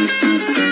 Música